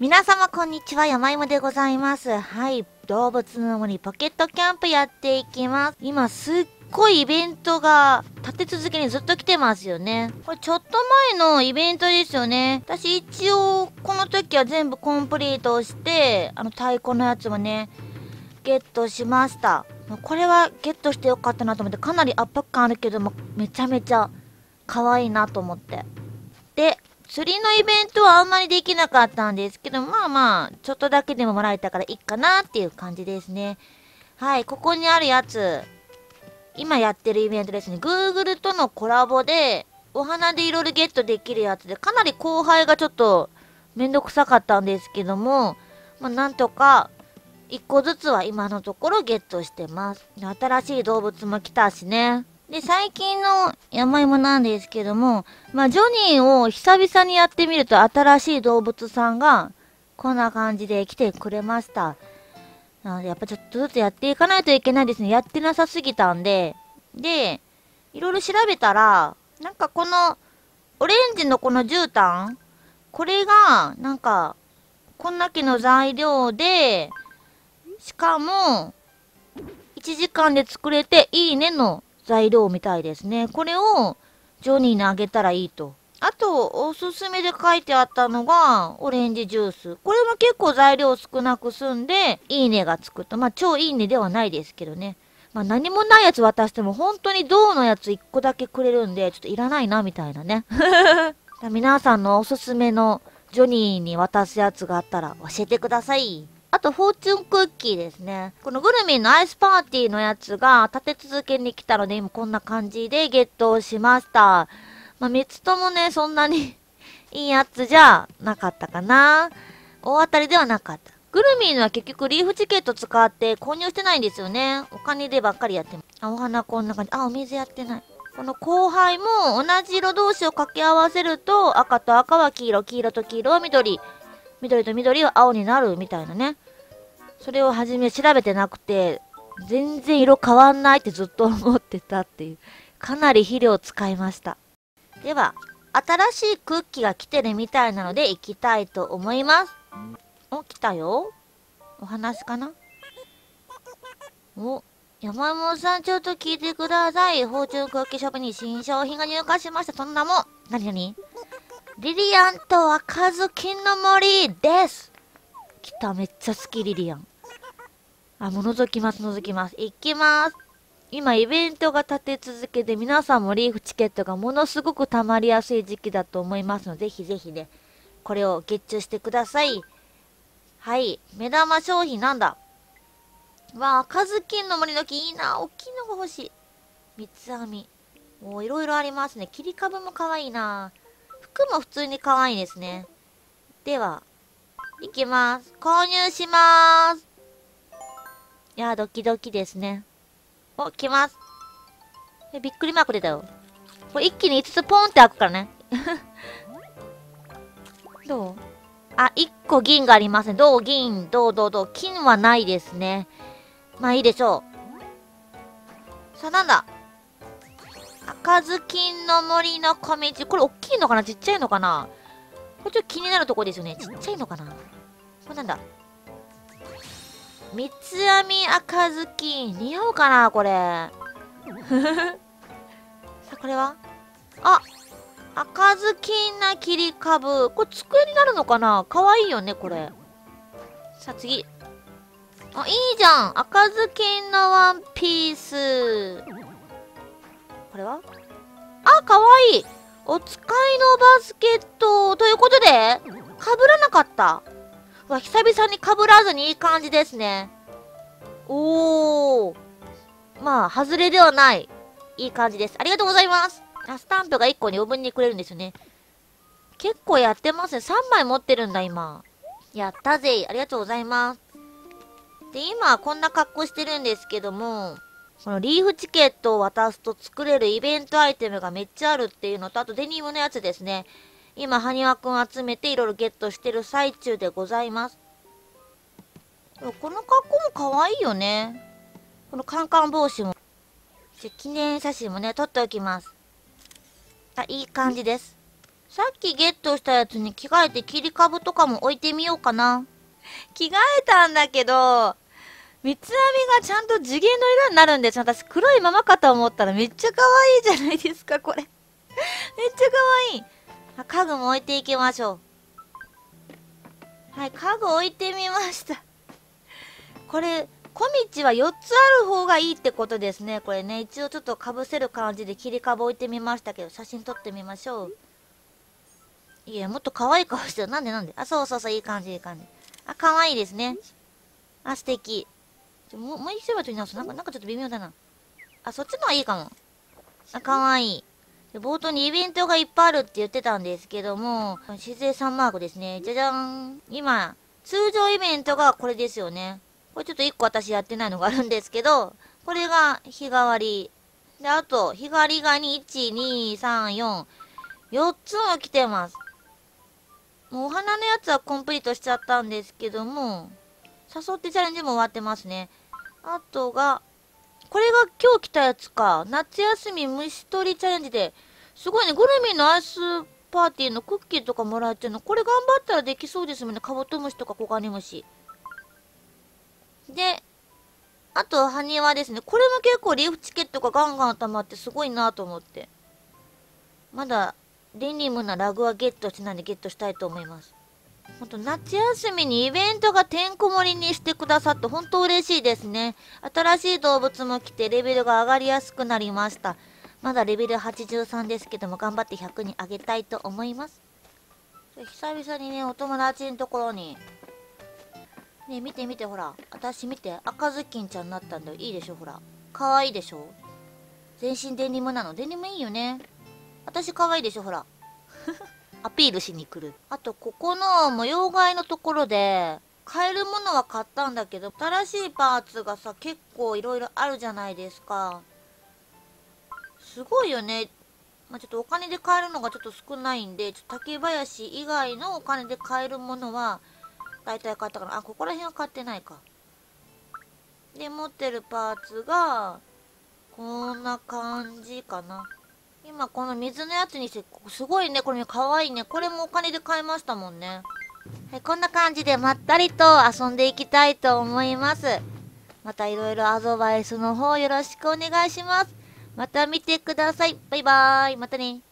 皆様こんにちは、山芋でございます。はい、動物の森ポケットキャンプやっていきます。今すっごいイベントが立て続けにずっと来てますよね。これちょっと前のイベントですよね。私一応この時は全部コンプリートして、あの太鼓のやつもね、ゲットしました。これはゲットしてよかったなと思って、かなり圧迫感あるけども、めちゃめちゃ可愛いなと思って。で、釣りのイベントはあんまりできなかったんですけど、まあまあ、ちょっとだけでももらえたからいいかなっていう感じですね。はい、ここにあるやつ、今やってるイベントですね。Google とのコラボで、お花でいろいろゲットできるやつで、かなり後輩がちょっとめんどくさかったんですけども、まあなんとか、一個ずつは今のところゲットしてます。新しい動物も来たしね。で、最近の山芋なんですけども、まあ、ジョニーを久々にやってみると新しい動物さんがこんな感じで来てくれました。なので、やっぱちょっとずつやっていかないといけないですね。やってなさすぎたんで。で、いろいろ調べたら、なんかこの、オレンジのこの絨毯これが、なんか、こんだけの材料で、しかも、1時間で作れていいねの材料みたいですね。これをジョニーにあげたらいいと。あと、おすすめで書いてあったのが、オレンジジュース。これも結構材料少なく済んで、いいねがつくと。まあ、超いいねではないですけどね。まあ、何もないやつ渡しても、本当に銅のやつ1個だけくれるんで、ちょっといらないな、みたいなね。皆さんのおすすめのジョニーに渡すやつがあったら教えてください。あと、フォーチュンクッキーですね。このグルミンのアイスパーティーのやつが立て続けに来たので、今こんな感じでゲットしました。まあ、3つともね、そんなに いいやつじゃなかったかな。大当たりではなかった。グルミンは結局リーフチケット使って購入してないんですよね。お金でばっかりやってます。あ、お花こんな感じ。あ、お水やってない。この後輩も同じ色同士を掛け合わせると赤と赤は黄色、黄色と黄色は緑。緑と緑は青になるみたいなね。それをはじめ調べてなくて、全然色変わんないってずっと思ってたっていう。かなり肥料使いました。では、新しいクッキーが来てるみたいなので行きたいと思います。お、来たよ。お話かな？お、山本さんちょっと聞いてください。フォーチュンクッキーショップに新商品が入荷しました。その名も、なになにリリアンと赤ずきんの森です。来た、めっちゃ好き、リリアン。あ、もう覗きます、覗きます。行きます。今、イベントが立て続けて、皆さんもリーフチケットがものすごく溜まりやすい時期だと思いますので、ぜひぜひね、これをゲッチュしてください。はい。目玉商品なんだわあ、赤ずきんの森の木いいな。大きいのが欲しい。三つ編み。おいろいろありますね。切り株も可愛いな。服も普通に可愛いですね。では、いきます。購入しまーす。いやー、ドキドキですね。お、来ます。え、びっくりマーク出たよ。これ一気に5つポンって開くからね。どう？あ、1個銀がありますね。銅、銀、銅、銅、銅。金はないですね。まあいいでしょう。さあ、なんだ？赤ずきんの森の小道。これ大きいのかな？ちっちゃいのかな？これちょっと気になるとこですよね。ちっちゃいのかな？これなんだ？三つ編み赤ずきん。似合うかな？これ。さあ、これは？あ赤ずきんな切り株。これ机になるのかな？かわいいよね、これ。さあ、次。あ、いいじゃん赤ずきんのワンピース。これは？あ、かわいいお使いのバスケットということで、かぶらなかった。うわ、久々にかぶらずにいい感じですね。おー。まあ、外れではない。いい感じです。ありがとうございます。あ、スタンプが1個に余分にくれるんですよね。結構やってますね。3枚持ってるんだ、今。やったぜ。ありがとうございます。で、今、こんな格好してるんですけども、このリーフチケットを渡すと作れるイベントアイテムがめっちゃあるっていうのと、あとデニムのやつですね。今、ハニワくん集めていろいろゲットしてる最中でございます。この格好も可愛いよね。このカンカン帽子も。じゃ記念写真もね、撮っておきます。あ、いい感じです。さっきゲットしたやつに着替えて切り株とかも置いてみようかな。着替えたんだけど、三つ編みがちゃんと地毛の色になるんです。私黒いままかと思ったらめっちゃ可愛いじゃないですか、これ。めっちゃ可愛い。あ、家具も置いていきましょう。はい、家具置いてみました。これ、小道は4つある方がいいってことですね。これね、一応ちょっとかぶせる感じで切り株置いてみましたけど、写真撮ってみましょう。いや、もっと可愛い顔してる。なんでなんで？あ、そうそうそう、いい感じ、いい感じ。あ、可愛いですね。あ、素敵。ちょもう、もう一枚取り直す。なんか、なんかちょっと微妙だな。あ、そっちの方がいいかも。あ、可愛い。で冒頭にイベントがいっぱいあるって言ってたんですけども、静江さんマークですね。じゃじゃーん。今、通常イベントがこれですよね。これちょっと1個私やってないのがあるんですけど、これが日替わり。で、あと、日替わりがに1、2、3、4、4つも来てます。もうお花のやつはコンプリートしちゃったんですけども、誘ってチャレンジも終わってますね。あとが、これが今日来たやつか。夏休み虫取りチャレンジで、すごいね、グルミのアイスパーティーのクッキーとかもらってるの。これ頑張ったらできそうですもんね。カブトムシとかコガネムシ。で、あと、ハニワですね。これも結構リーフチケットがガンガン溜まってすごいなと思って。まだ、デニムなラグはゲットしないでゲットしたいと思います。ほんと、夏休みにイベントがてんこ盛りにしてくださって本当嬉しいですね。新しい動物も来てレベルが上がりやすくなりました。まだレベル83ですけども頑張って100に上げたいと思います。久々にね、お友達のところに。ね見て見てほら私見て赤ずきんちゃんになったんだよ。いいでしょほら。可愛いでしょ。全身デニムなの。デニムいいよね。私可愛いでしょほら。ピールしに来る。あとここの模様替えのところで買えるものは買ったんだけど新しいパーツがさ結構いろいろあるじゃないですか。すごいよね。まあ、ちょっとお金で買えるのがちょっと少ないんで、ちょっと竹林以外のお金で買えるものは、大体買ったかな。あここら辺は買ってないか。で持ってるパーツがこんな感じかな。今この水のやつにしてすごいねこれかわいいね。これもお金で買いましたもんね。はいこんな感じでまったりと遊んでいきたいと思います。またいろいろアドバイスの方よろしくお願いします。また見てください。バイバーイ。またね。